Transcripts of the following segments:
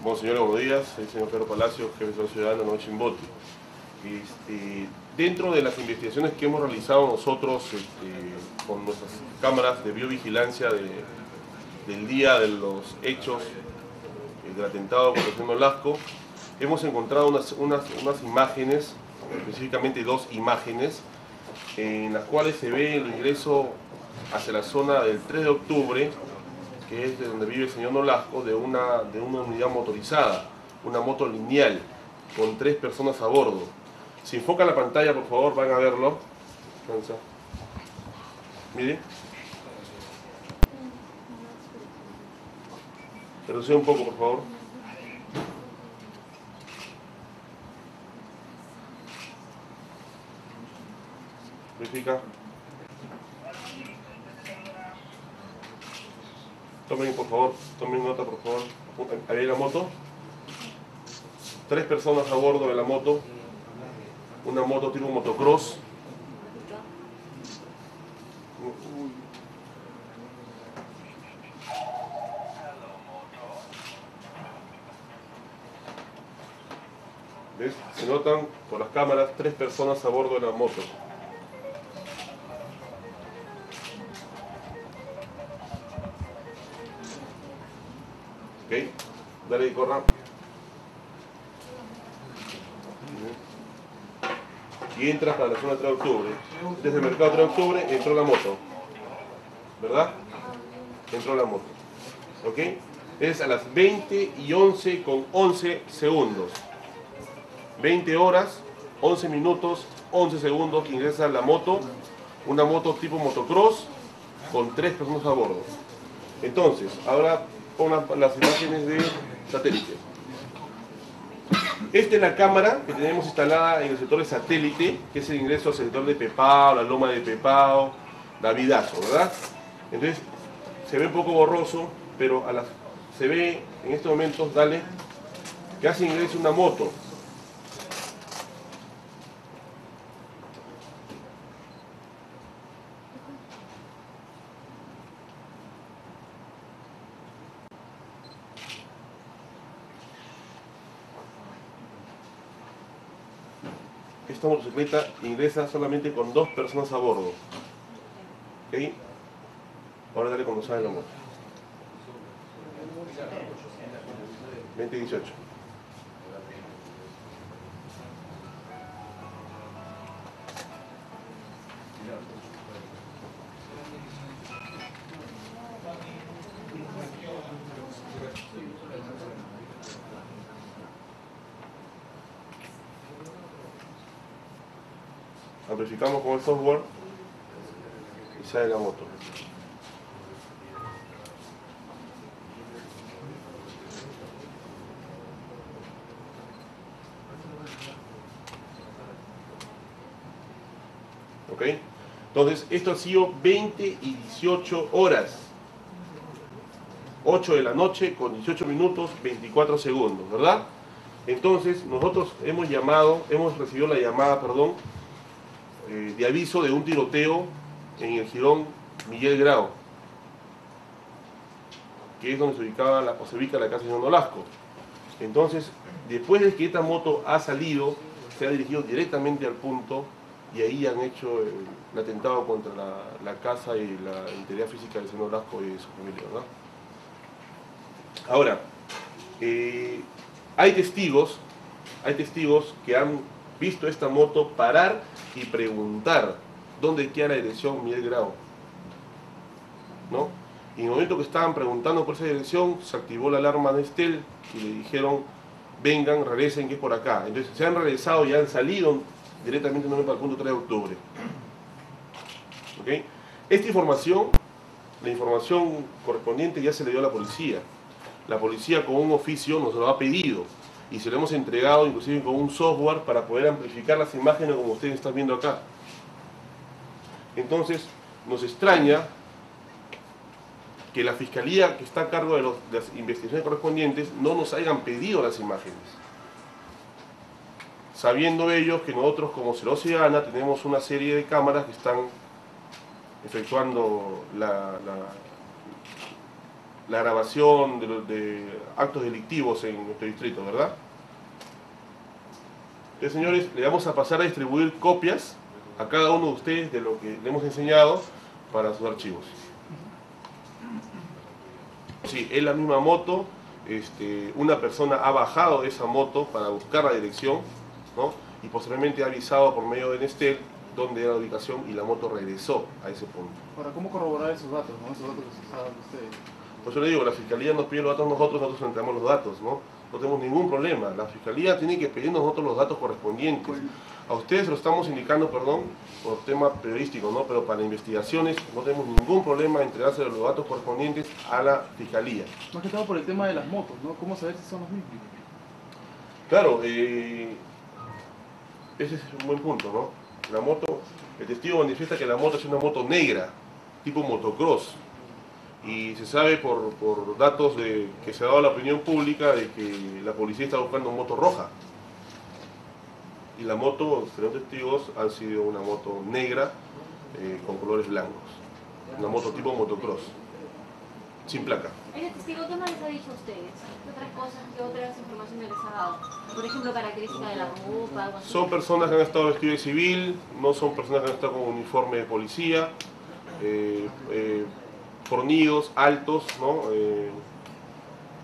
Bueno, señores, buenos días. Soy el señor Pedro Palacio, jefe de Ciudadano de Chimbote. Este, dentro de las investigaciones que hemos realizado nosotros este, con nuestras cámaras de biovigilancia de, del día de los hechos eh, del atentado contra el señor Lasco, hemos encontrado unas imágenes, específicamente dos imágenes, en las cuales se ve el ingreso hacia la zona del 3 de octubre que es de donde vive el señor Nolasco, de una, de una unidad motorizada, una moto lineal, con tres personas a bordo. Si enfoca la pantalla, por favor, van a verlo. Mire. Reduce un poco, por favor. Verifica. Tomen, por favor, tomen nota, por favor. Ahí la moto. Tres personas a bordo de la moto. Una moto tipo motocross. ¿Ves? Se notan por las cámaras tres personas a bordo de la moto. ¿Ok? Dale y corra. Y entras para la zona 3 de octubre. Desde el mercado 3 de octubre entró la moto. ¿Verdad? Entró la moto. ¿Ok? Es a las 20 y 11 con 11 segundos. 20 horas, 11 minutos, 11 segundos que ingresa la moto. Una moto tipo motocross con tres personas a bordo. Entonces, ahora las imágenes de satélite. Esta es la cámara que tenemos instalada en el sector de satélite, que es el ingreso al sector de Pepao, la loma de Pepao, Davidazo, ¿verdad? Entonces, se ve un poco borroso, pero a las, se ve en estos momentos, dale, que hace ingreso una moto esta motocicleta ingresa solamente con dos personas a bordo. ¿Ok? Ahora dale cuando sale la moto. 2018. Amplificamos con el software y sale la moto. ¿Ok? Entonces, esto ha sido 20 y 18 horas. 8 de la noche con 18 minutos 24 segundos, ¿verdad? Entonces, nosotros hemos llamado, hemos recibido la llamada, perdón, eh, de aviso de un tiroteo en el jirón Miguel Grau, que es donde se, ubicaba la, se ubica la casa de Nolasco. Entonces, después de que esta moto ha salido, se ha dirigido directamente al punto y ahí han hecho el, atentado contra la, casa y la integridad física del señor Nolasco y de su familia. Ahora, eh, hay testigos, hay testigos que han visto esta moto parar y preguntar dónde queda la dirección Miguel Grau. ¿No? Y en el momento que estaban preguntando por esa dirección, se activó la alarma de Estel y le dijeron, vengan, regresen, que es por acá. Entonces se han regresado y han salido directamente para el punto 3 de octubre. Esta información, la información correspondiente ya se le dio a la policía. La policía con un oficio nos lo ha pedido y se lo hemos entregado inclusive con un software para poder amplificar las imágenes como ustedes están viendo acá. Entonces, nos extraña que la fiscalía que está a cargo de, las investigaciones correspondientes no nos hayan pedido las imágenes. Sabiendo ellos que nosotros como Cero Ciudadana tenemos una serie de cámaras que están efectuando la grabación de, actos delictivos en nuestro distrito, ¿verdad? Entonces, señores, le vamos a pasar a distribuir copias a cada uno de ustedes de lo que le hemos enseñado para sus archivos. Sí, es la misma moto. Este, una persona ha bajado de esa moto para buscar la dirección, ¿no? Y posteriormente ha avisado por medio de Nestel dónde era la ubicación y la moto regresó a ese punto. Ahora, ¿cómo corroborar esos datos, no? Esos datos que estaban ustedes. Por eso le digo, la fiscalía nos pide los datos nosotros, nosotros entregamos los datos, ¿no? No tenemos ningún problema. La fiscalía tiene que pedirnos nosotros los datos correspondientes. A ustedes lo estamos indicando, perdón, por tema periodístico, ¿no? Pero para investigaciones no tenemos ningún problema en entregarse los datos correspondientes a la fiscalía. Más que todo por el tema de las motos, ¿no? ¿Cómo saber si son los mismos? Claro, eh, ese es un buen punto, ¿no? La moto, el testigo manifiesta que la moto es una moto negra, tipo motocross. Y se sabe por, por datos de, que se ha dado a la opinión pública de que la policía está buscando moto roja. Y la moto, según testigos, ha sido una moto negra eh, con colores blancos. Una moto tipo motocross, sin placa. Ese testigo, ¿qué más les ha dicho a ustedes? ¿Qué otras cosas, qué otras informaciones les ha dado? Por ejemplo, características de la ropa, algo así. Son personas que han estado vestidas de civil, no son personas que han estado con uniforme de policía, eh, eh, fornidos, altos, ¿no? Eh,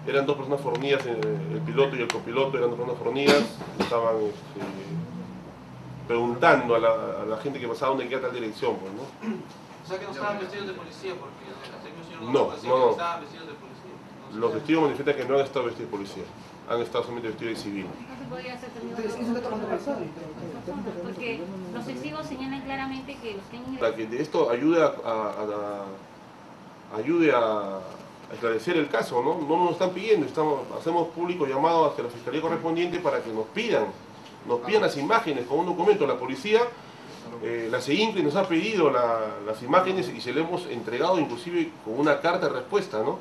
eran dos personas fornidas, eh, el piloto y el copiloto eran dos personas fornidas, estaban este, preguntando a la, a la gente que pasaba dónde queda tal dirección, pues, ¿no? O sea que no estaban vestidos de policía porque el señor No, no, que no. estaban vestidos de policía. Los testigos manifiestan que no han estado vestidos de policía, han estado solamente vestidos de civil. Porque los testigos señalan claramente que los que han para que de esto ayude a, a- a- ayude a, a esclarecer el caso, ¿no? No nos están pidiendo, estamos, hacemos público llamado hacia la fiscalía correspondiente para que nos pidan, nos pidan las imágenes con un documento. La policía, eh, la CEINCLE nos ha pedido la- las imágenes y se le hemos entregado inclusive con una carta de respuesta, ¿no?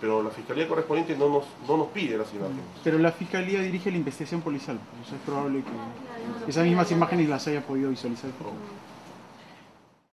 Pero la fiscalía correspondiente no nos, no nos pide las imágenes. Pero la fiscalía dirige la investigación policial, sea, es probable que esas mismas imágenes las haya podido visualizar. Mm.